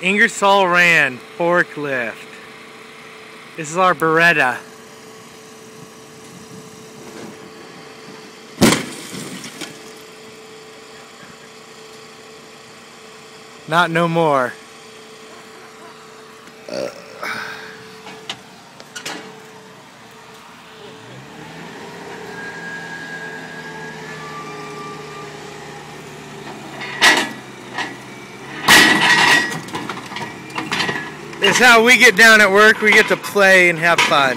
Ingersoll Rand forklift. This is our Beretta. Not no more. Uh. It's how we get down at work. We get to play and have fun.